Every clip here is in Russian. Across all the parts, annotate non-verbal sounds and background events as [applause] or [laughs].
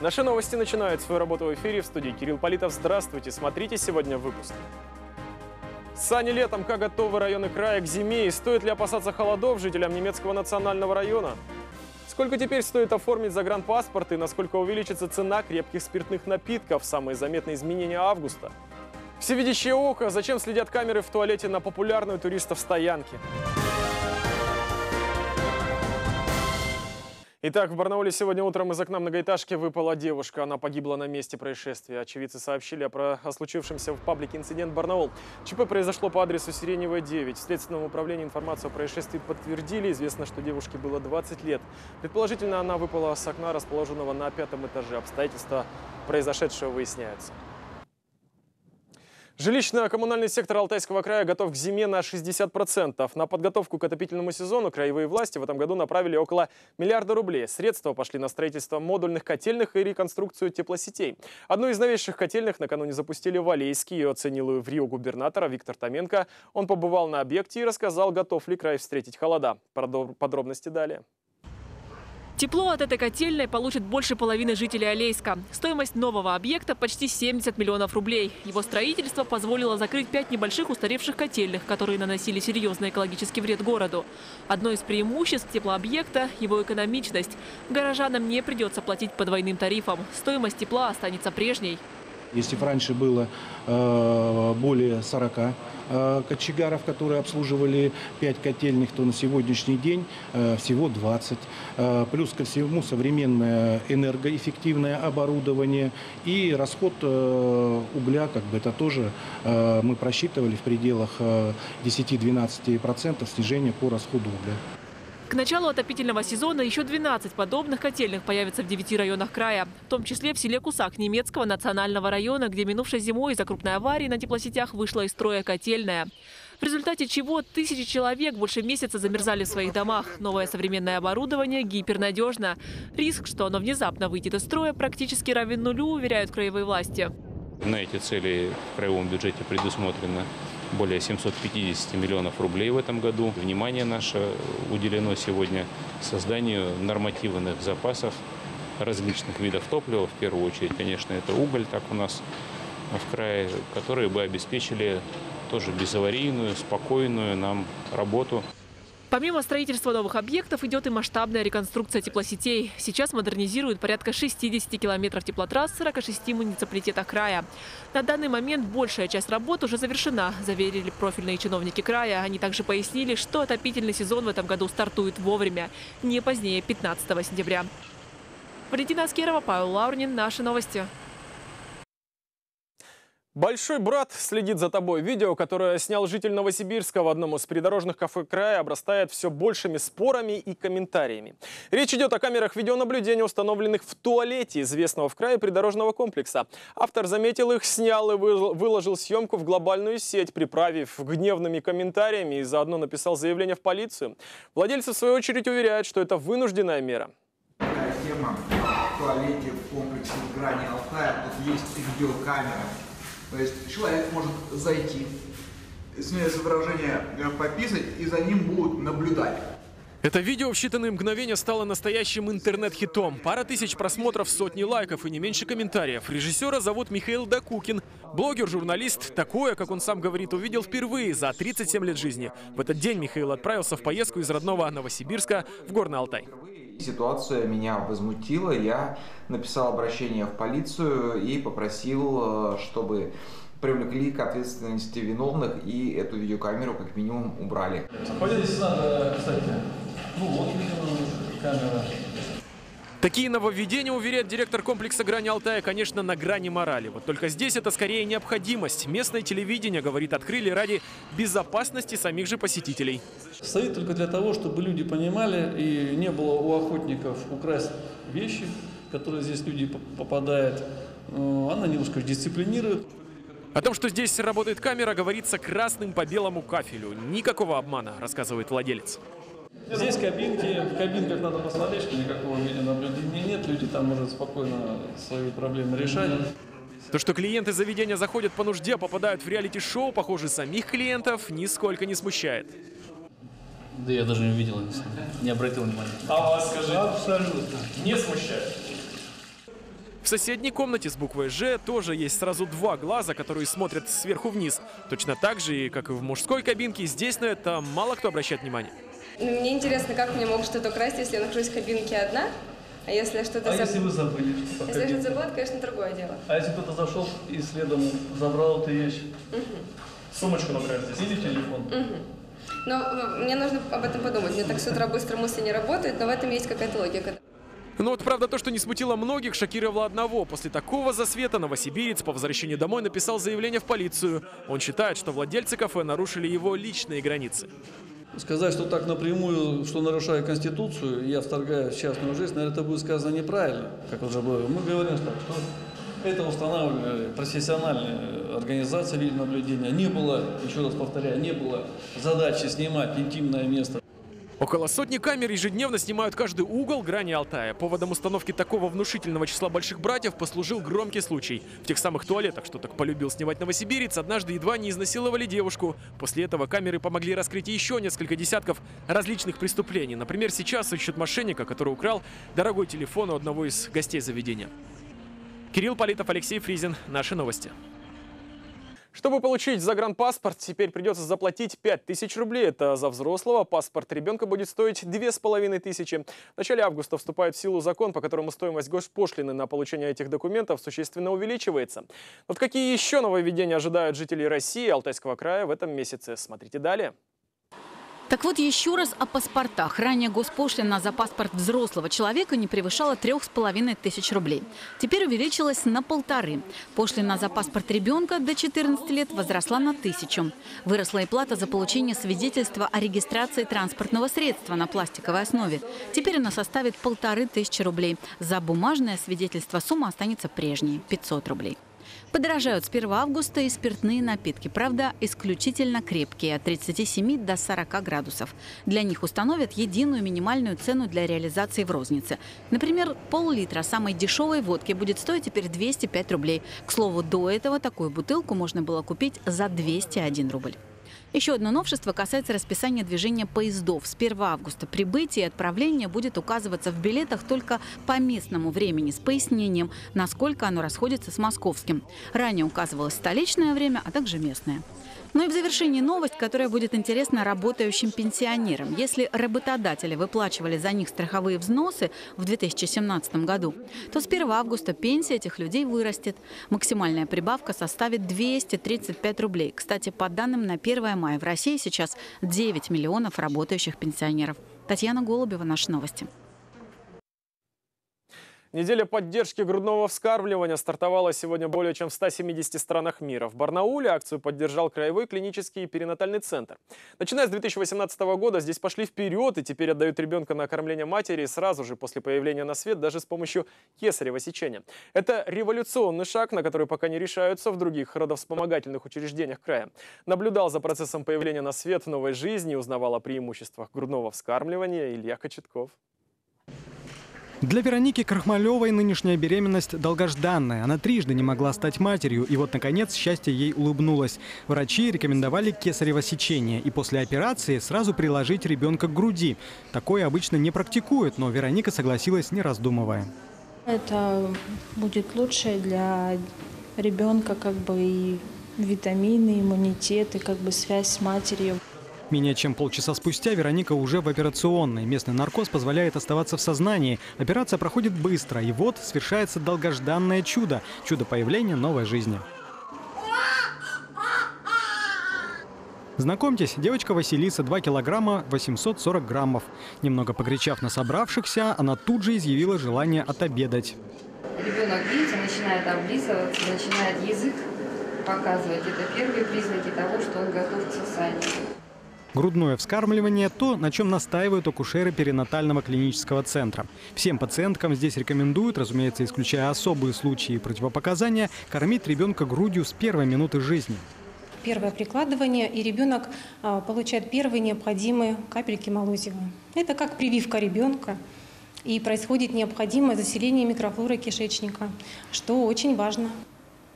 Наши новости начинают свою работу в эфире в студии Кирилл Политов. Здравствуйте, смотрите сегодня в выпуске. Сани летом, как готовы районы края к зиме и стоит ли опасаться холодов жителям немецкого национального района? Сколько теперь стоит оформить загранпаспорт и насколько увеличится цена крепких спиртных напитков? Самые заметные изменения августа. Всевидящее око. Зачем следят камеры в туалете на популярную туристов стоянке? Итак, в Барнауле сегодня утром из окна многоэтажки выпала девушка. Она погибла на месте происшествия. Очевидцы сообщили о, про... о случившемся в паблике инцидент Барнаул. ЧП произошло по адресу Сиреневая, 9. В Следственном управлении информацию о происшествии подтвердили. Известно, что девушке было 20 лет. Предположительно, она выпала с окна, расположенного на пятом этаже. Обстоятельства произошедшего выясняются. Жилищно-коммунальный сектор Алтайского края готов к зиме на 60%. На подготовку к отопительному сезону краевые власти в этом году направили около миллиарда рублей. Средства пошли на строительство модульных котельных и реконструкцию теплосетей. Одну из новейших котельных накануне запустили в Алейске. Ее оценил в Рио губернатора Виктор Томенко. Он побывал на объекте и рассказал, готов ли край встретить холода. Подробности далее. Тепло от этой котельной получит больше половины жителей Алейска. Стоимость нового объекта почти 70 миллионов рублей. Его строительство позволило закрыть пять небольших устаревших котельных, которые наносили серьезный экологический вред городу. Одно из преимуществ теплообъекта – его экономичность. Горожанам не придется платить по двойным тарифам. Стоимость тепла останется прежней. Если раньше было э, более 40 э, кочегаров, которые обслуживали 5 котельных, то на сегодняшний день э, всего 20. Э, плюс ко всему современное энергоэффективное оборудование и расход угля, как бы это тоже мы просчитывали в пределах э, 10-12% снижения по расходу угля. К началу отопительного сезона еще 12 подобных котельных появятся в 9 районах края, в том числе в селе Кусак немецкого национального района, где минувшей зимой из-за крупной аварии на теплосетях вышла из строя котельная. В результате чего тысячи человек больше месяца замерзали в своих домах. Новое современное оборудование гипернадежно. Риск, что оно внезапно выйдет из строя, практически равен нулю, уверяют краевые власти. На эти цели в краевом бюджете предусмотрено более 750 миллионов рублей в этом году. Внимание наше уделено сегодня созданию нормативных запасов различных видов топлива. В первую очередь, конечно, это уголь, так у нас в крае, которые бы обеспечили тоже безаварийную, спокойную нам работу. Помимо строительства новых объектов идет и масштабная реконструкция теплосетей. Сейчас модернизируют порядка 60 километров теплотрасс в 46 муниципалитетах края. На данный момент большая часть работ уже завершена, заверили профильные чиновники края. Они также пояснили, что отопительный сезон в этом году стартует вовремя, не позднее 15 сентября. Валентина Аскерова, Павел Лаурнин. Наши новости. Большой брат следит за тобой. Видео, которое снял житель Новосибирска в одном из придорожных кафе края, обрастает все большими спорами и комментариями. Речь идет о камерах видеонаблюдения, установленных в туалете известного в крае придорожного комплекса. Автор заметил их, снял и выложил съемку в глобальную сеть, приправив гневными комментариями и заодно написал заявление в полицию. Владельцы, в свою очередь, уверяют, что это вынужденная мера. Такая тема в туалете в комплексе в грани Алтая. Тут есть видеокамера то есть человек может зайти, смеясь выражение, э, пописать, и за ним будут наблюдать. Это видео в считанные мгновения стало настоящим интернет-хитом. Пара тысяч просмотров, сотни лайков и не меньше комментариев. Режиссера зовут Михаил Дакукин. Блогер, журналист. Такое, как он сам говорит, увидел впервые за 37 лет жизни. В этот день Михаил отправился в поездку из родного Новосибирска в Горный Алтай. Ситуация меня возмутила. Я написал обращение в полицию и попросил, э, чтобы привлекли к ответственности виновных и эту видеокамеру как минимум убрали. Здесь надо, кстати, ну вот камера. Такие нововведения, уверяет директор комплекса «Грани Алтая», конечно, на грани морали. Вот только здесь это скорее необходимость. Местное телевидение, говорит, открыли ради безопасности самих же посетителей. Стоит только для того, чтобы люди понимали и не было у охотников украсть вещи, которые здесь люди попадают. Э, она немножко дисциплинирует. О том, что здесь работает камера, говорится красным по белому кафелю. Никакого обмана, рассказывает владелец. Здесь кабинки, в кабинках надо посмотреть, что никакого видеонаблюдения нет, люди там могут спокойно свои проблемы решать. То, что клиенты заведения заходят по нужде, попадают в реалити-шоу, похоже, самих клиентов нисколько не смущает. Да я даже не увидел, не обратил внимания. А вас, скажите? Абсолютно. Не смущает? В соседней комнате с буквой «Ж» тоже есть сразу два глаза, которые смотрят сверху вниз. Точно так же, и как и в мужской кабинке, здесь на это мало кто обращает внимание. Ну, мне интересно, как мне могут что-то украсть, если я нахожусь в кабинке одна, а если я что-то А заб- если вы забыли? что Если я походите? что-то забыла, это, конечно, другое дело. А если кто-то зашел и следом забрал эту вещь? Сумочку, например, здесь. Или телефон? Но э, мне нужно об этом подумать. Мне так с утра быстро мысли не работают, но в этом есть какая-то логика. Но вот правда то, что не смутило многих, шокировало одного. После такого засвета новосибирец по возвращении домой написал заявление в полицию. Он считает, что владельцы кафе нарушили его личные границы. Сказать, что так напрямую, что нарушаю Конституцию, я вторгаюсь в частную жизнь, наверное, это будет сказано неправильно, как уже было. Мы говорим, что что это устанавливали профессиональные организации видеонаблюдения. Не было, еще раз повторяю, не было задачи снимать интимное место. Около сотни камер ежедневно снимают каждый угол грани Алтая. Поводом установки такого внушительного числа больших братьев послужил громкий случай. В тех самых туалетах, что так полюбил снимать новосибирец, однажды едва не изнасиловали девушку. После этого камеры помогли раскрыть еще несколько десятков различных преступлений. Например, сейчас ищут мошенника, который украл дорогой телефон у одного из гостей заведения. Кирилл Политов, Алексей Фризин. Наши новости. Чтобы получить загранпаспорт, теперь придется заплатить 5000 рублей. Это за взрослого. Паспорт ребенка будет стоить 2500. В начале августа вступает в силу закон, по которому стоимость госпошлины на получение этих документов существенно увеличивается. Вот какие еще нововведения ожидают жителей России и Алтайского края в этом месяце? Смотрите далее. Так вот, еще раз о паспортах. Ранее госпошлина за паспорт взрослого человека не превышала трех с половиной тысяч рублей. Теперь увеличилась на полторы. Пошлина за паспорт ребенка до 14 лет возросла на тысячу. Выросла и плата за получение свидетельства о регистрации транспортного средства на пластиковой основе. Теперь она составит полторы тысячи рублей. За бумажное свидетельство сумма останется прежней – 500 рублей. Подорожают с 1 августа и спиртные напитки. Правда, исключительно крепкие, от 37 до 40 градусов. Для них установят единую минимальную цену для реализации в рознице. Например, пол-литра самой дешевой водки будет стоить теперь 205 рублей. К слову, до этого такую бутылку можно было купить за 201 рубль. Еще одно новшество касается расписания движения поездов. С 1 августа прибытие и отправление будет указываться в билетах только по местному времени с пояснением, насколько оно расходится с московским. Ранее указывалось столичное время, а также местное. Ну и в завершении новость, которая будет интересна работающим пенсионерам. Если работодатели выплачивали за них страховые взносы в 2017 году, то с 1 августа пенсия этих людей вырастет. Максимальная прибавка составит 235 рублей. Кстати, по данным на 1 мая в России сейчас 9 миллионов работающих пенсионеров. Татьяна Голубева, наши новости. Неделя поддержки грудного вскармливания стартовала сегодня более чем в 170 странах мира. В Барнауле акцию поддержал Краевой клинический перинатальный центр. Начиная с 2018 года здесь пошли вперед и теперь отдают ребенка на кормление матери сразу же после появления на свет, даже с помощью кесарево сечения. Это революционный шаг, на который пока не решаются в других родовспомогательных учреждениях края. Наблюдал за процессом появления на свет новой жизни, узнавал о преимуществах грудного вскармливания Илья Кочетков. Для Вероники Крахмалевой нынешняя беременность долгожданная. Она трижды не могла стать матерью, и вот, наконец, счастье ей улыбнулось. Врачи рекомендовали кесарево сечение и после операции сразу приложить ребенка к груди. Такое обычно не практикуют, но Вероника согласилась, не раздумывая. Это будет лучше для ребенка, как бы и витамины, иммунитет, и как бы связь с матерью. Менее чем полчаса спустя Вероника уже в операционной. Местный наркоз позволяет оставаться в сознании. Операция проходит быстро, и вот свершается долгожданное чудо. Чудо появления новой жизни. Знакомьтесь, девочка Василиса, 2 килограмма 840 граммов. Немного покричав на собравшихся, она тут же изъявила желание отобедать. Ребенок, видите, начинает облизываться, начинает язык показывать. Это первые признаки того, что он готов к сосанию. Грудное вскармливание – то, на чем настаивают акушеры перинатального клинического центра. Всем пациенткам здесь рекомендуют, разумеется, исключая особые случаи и противопоказания, кормить ребенка грудью с первой минуты жизни. Первое прикладывание, и ребенок а, получает первые необходимые капельки молозива. Это как прививка ребенка. И происходит необходимое заселение микрофлоры кишечника, что очень важно.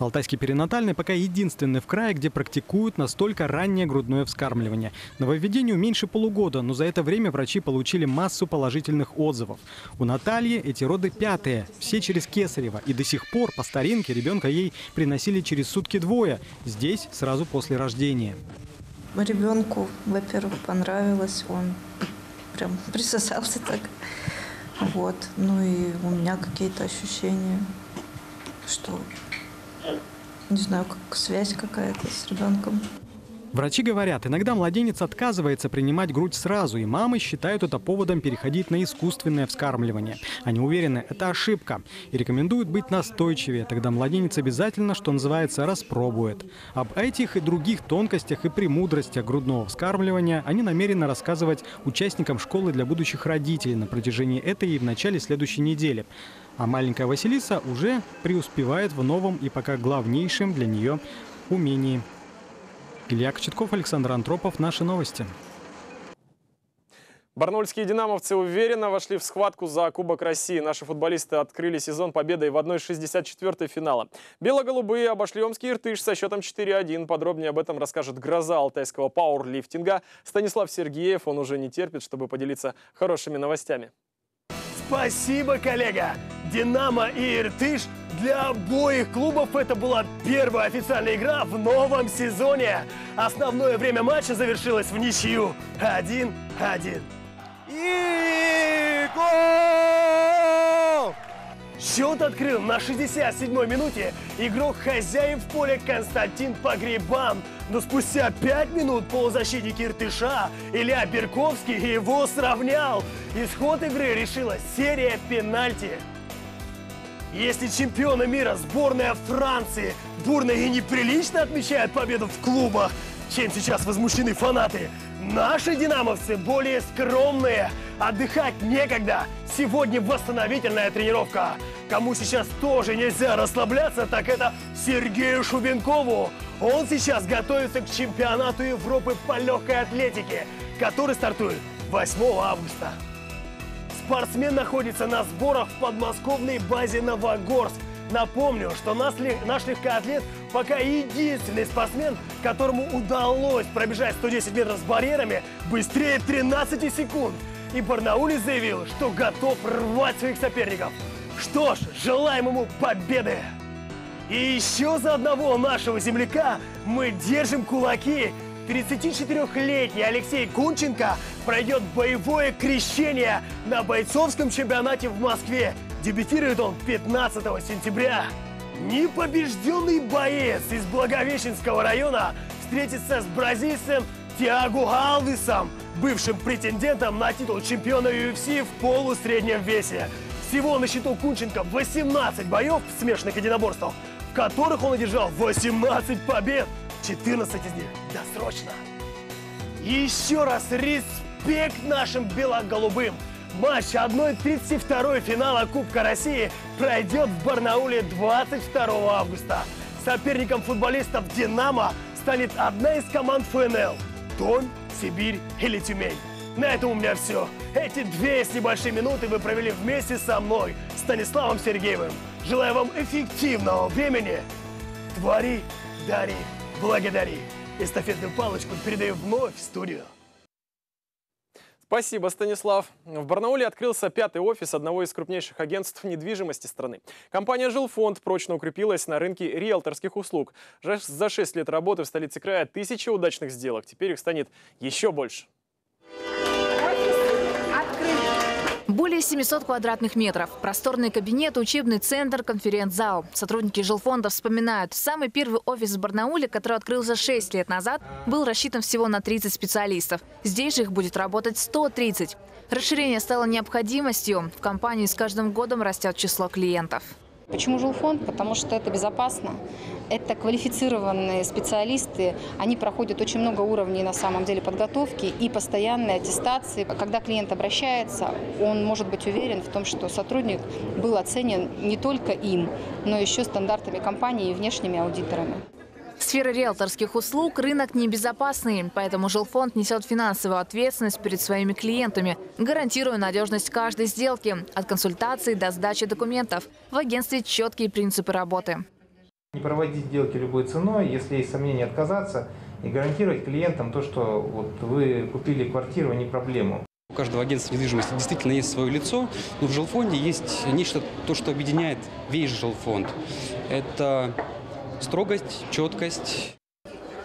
Алтайский перинатальный пока единственный в крае, где практикуют настолько раннее грудное вскармливание. Нововведению меньше полугода, но за это время врачи получили массу положительных отзывов. У Натальи эти роды пятые, все через Кесарева. И до сих пор по старинке ребенка ей приносили через сутки двое. Здесь сразу после рождения. Ребенку, во-первых, понравилось, он прям [laughs] присосался так. Вот. Ну и у меня какие-то ощущения, что не знаю, как связь какая-то с ребенком. Врачи говорят, иногда младенец отказывается принимать грудь сразу, и мамы считают это поводом переходить на искусственное вскармливание. Они уверены, это ошибка, и рекомендуют быть настойчивее. Тогда младенец обязательно, что называется, распробует. Об этих и других тонкостях и премудростях грудного вскармливания они намерены рассказывать участникам школы для будущих родителей на протяжении этой и в начале следующей недели. А маленькая Василиса уже преуспевает в новом и пока главнейшем для нее умении – Илья Кочетков, Александр Антропов. Наши новости. Барнольские динамовцы уверенно вошли в схватку за Кубок России. Наши футболисты открыли сезон победой в 1-64 финала. Бело-голубые обошли Омский Иртыш со счетом 4-1. Подробнее об этом расскажет гроза алтайского пауэрлифтинга Станислав Сергеев. Он уже не терпит, чтобы поделиться хорошими новостями. Спасибо, коллега! «Динамо» и «Иртыш» для обоих клубов это была первая официальная игра в новом сезоне. Основное время матча завершилось в ничью 1-1. И гол! Счет открыл на 67-й минуте игрок хозяин в поле Константин Погребан. Но спустя 5 минут полузащитник Иртыша Илья Берковский его сравнял. Исход игры решила серия пенальти. Если чемпионы мира сборная Франции бурно и неприлично отмечают победу в клубах, чем сейчас возмущены фанаты, наши динамовцы более скромные. Отдыхать некогда. Сегодня восстановительная тренировка. Кому сейчас тоже нельзя расслабляться, так это Сергею Шубенкову. Он сейчас готовится к чемпионату Европы по легкой атлетике, который стартует 8 августа. Спортсмен находится на сборах в подмосковной базе Новогорск. Напомню, что наш, легкоатлет пока единственный спортсмен, которому удалось пробежать 110 метров с барьерами быстрее 13 секунд. И Барнаулис заявил, что готов рвать своих соперников. Что ж, желаем ему победы! И еще за одного нашего земляка мы держим кулаки 34-летний Алексей Кунченко пройдет боевое крещение на бойцовском чемпионате в Москве. Дебютирует он 15 сентября. Непобежденный боец из Благовещенского района встретится с бразильцем Тиагу Алвисом, бывшим претендентом на титул чемпиона UFC в полусреднем весе. Всего на счету Кунченко 18 боев в смешанных единоборствах, в которых он одержал 18 побед. 14 из них досрочно. Еще раз респект нашим бело-голубым. Матч 1-32 финала Кубка России пройдет в Барнауле 22 августа. Соперником футболистов «Динамо» станет одна из команд ФНЛ – Дон, Сибирь или Тюмень. На этом у меня все. Эти две с небольшой минуты вы провели вместе со мной, Станиславом Сергеевым. Желаю вам эффективного времени. Твори, дари, благодари. Эстафетную палочку передаю вновь в студию. Спасибо, Станислав. В Барнауле открылся пятый офис одного из крупнейших агентств недвижимости страны. Компания «Жилфонд» прочно укрепилась на рынке риэлторских услуг. За 6 лет работы в столице края тысячи удачных сделок. Теперь их станет еще больше. Более 700 квадратных метров. Просторный кабинет, учебный центр, конференц-зал. Сотрудники жилфонда вспоминают, самый первый офис в Барнауле, который открылся 6 лет назад, был рассчитан всего на 30 специалистов. Здесь же их будет работать 130. Расширение стало необходимостью. В компании с каждым годом растет число клиентов. Почему жилфонд? Потому что это безопасно. Это квалифицированные специалисты. Они проходят очень много уровней на самом деле подготовки и постоянной аттестации. Когда клиент обращается, он может быть уверен в том, что сотрудник был оценен не только им, но еще стандартами компании и внешними аудиторами. Сфера риэлторских услуг – рынок небезопасный, поэтому жилфонд несет финансовую ответственность перед своими клиентами, гарантируя надежность каждой сделки – от консультации до сдачи документов. В агентстве четкие принципы работы. Не проводить сделки любой ценой, если есть сомнения, отказаться и гарантировать клиентам то, что вот вы купили квартиру, а не проблему. У каждого агентства недвижимости действительно есть свое лицо, но в жилфонде есть нечто, то, что объединяет весь жилфонд. Это строгость, четкость.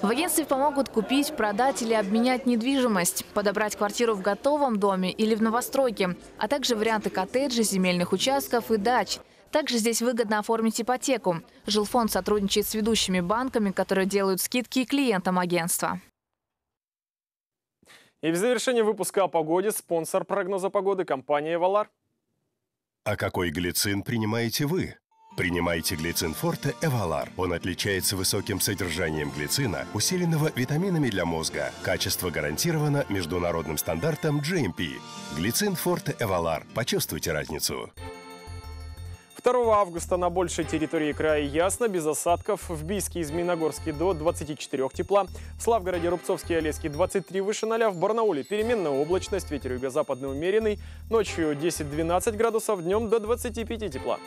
В агентстве помогут купить, продать или обменять недвижимость, подобрать квартиру в готовом доме или в новостройке, а также варианты коттеджей, земельных участков и дач. Также здесь выгодно оформить ипотеку. Жилфонд сотрудничает с ведущими банками, которые делают скидки клиентам агентства. И в завершении выпуска о погоде спонсор прогноза погоды – компания «Эвалар». А какой глицин принимаете вы? Принимайте глицин Форте Эвалар. Он отличается высоким содержанием глицина, усиленного витаминами для мозга. Качество гарантировано международным стандартом GMP. Глицин Форте Эвалар. Почувствуйте разницу. 2 августа на большей территории края ясно, без осадков. В Бийске и Змеиногорске до 24 тепла. В Славгороде, Рубцовске и Олеске 23 выше 0. В Барнауле переменная облачность, ветер юго-западный умеренный. Ночью 10-12 градусов, днем до 25 тепла.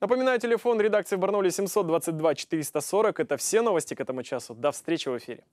Напоминаю, телефон редакции в Барнауле 722 440. Это все новости к этому часу. До встречи в эфире.